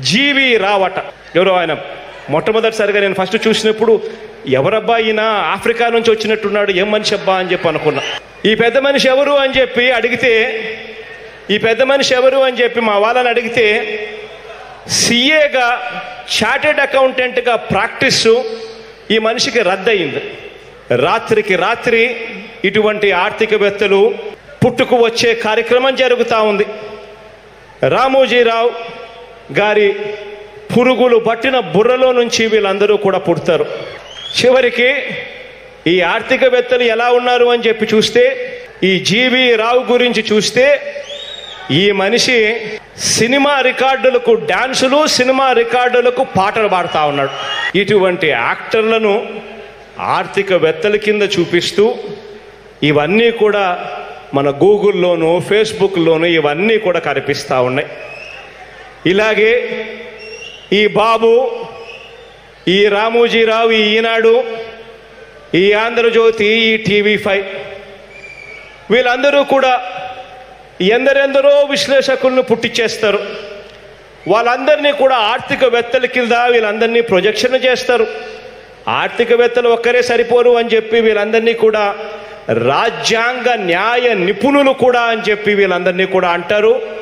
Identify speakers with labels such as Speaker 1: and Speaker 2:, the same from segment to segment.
Speaker 1: జీవి రావట. ఎవరో ఆయన మొట్టమొదటిసారిగా నేను ఫస్ట్ చూసినప్పుడు ఎవరబ్బా ఈయన? ఆఫ్రికా నుంచి వచ్చినట్టున్నాడు. ఏం మనిషి అబ్బా అని చెప్పి అనుకున్నా. ఈ పెద్ద మనిషి ఎవరు అని చెప్పి అడిగితే ఈ పెద్ద మనిషి ఎవరు అని చెప్పి మా వాళ్ళని అడిగితే సిఏగా చార్టెడ్ అకౌంటెంట్గా ప్రాక్టీస్ ఈ మనిషికి రద్దయింది. రాత్రికి రాత్రి ఇటువంటి ఆర్థికవేత్తలు పుట్టుకు వచ్చే కార్యక్రమం జరుగుతూ ఉంది. రామోజీరావు గారి పురుగులు పట్టిన బుర్రలో నుంచి వీళ్ళందరూ కూడా పుడతారు. చివరికి ఈ ఆర్థికవేత్తలు ఎలా ఉన్నారు అని చెప్పి చూస్తే ఈ జీవి రావు గురించి చూస్తే ఈ మనిషి సినిమా రికార్డులకు డాన్సులు సినిమా రికార్డులకు పాటలు పాడుతూ ఉన్నాడు. ఇటువంటి యాక్టర్లను ఆర్థికవేత్తల కింద చూపిస్తూ ఇవన్నీ కూడా మన గూగుల్లోను ఫేస్బుక్లోను ఇవన్నీ కూడా కనిపిస్తూ ఉన్నాయి. ఇలాగే ఈ బాబు ఈ రామోజీరావు ఈ ఈనాడు ఈ ఆంధ్రజ్యోతి ఈ టీవీ ఫైవ్. వీళ్ళందరూ కూడా ఎందరెందరో విశ్లేషకులను పుట్టిచ్చేస్తారు. వాళ్ళందరినీ కూడా ఆర్థికవేత్తల కింద వీళ్ళందరినీ ప్రొజెక్షన్ చేస్తారు. ఆర్థికవేత్తలు ఒక్కరే సరిపోరు అని చెప్పి వీళ్ళందరినీ కూడా రాజ్యాంగ న్యాయ నిపుణులు కూడా అని చెప్పి వీళ్ళందరినీ కూడా అంటారు.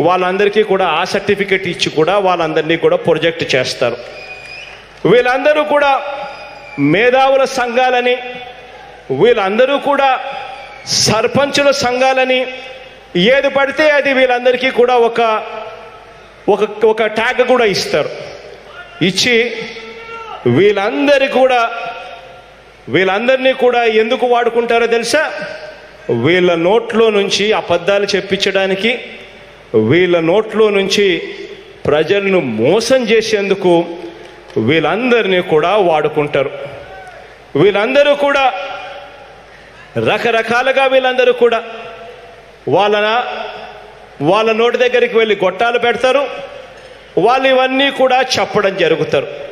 Speaker 1: వాళ్ళందరికీ కూడా ఆ సర్టిఫికెట్ ఇచ్చి కూడా వాళ్ళందరినీ కూడా ప్రొజెక్ట్ చేస్తారు. వీళ్ళందరూ కూడా మేధావుల సంఘాలని వీళ్ళందరూ కూడా సర్పంచుల సంఘాలని ఏది పడితే అది వీళ్ళందరికీ కూడా ఒక ఒక ఒక ట్యాగ్ కూడా ఇస్తారు. ఇచ్చి వీళ్ళందరి కూడా వీళ్ళందరినీ కూడా ఎందుకు వాడుకుంటారో తెలుసా? వీళ్ళ నోట్లో నుంచి అబద్ధాలు చెప్పించడానికి వీళ్ళ నోట్లో నుంచి ప్రజలను మోసం చేసేందుకు వీళ్ళందరినీ కూడా వాడుకుంటారు. వీళ్ళందరూ కూడా రకరకాలుగా వీళ్ళందరూ కూడా వాళ్ళ వాళ్ళ నోటి దగ్గరికి వెళ్ళి గొట్టాలు పెడతారు. వాళ్ళు ఇవన్నీ కూడా చెప్పడం జరుగుతారు.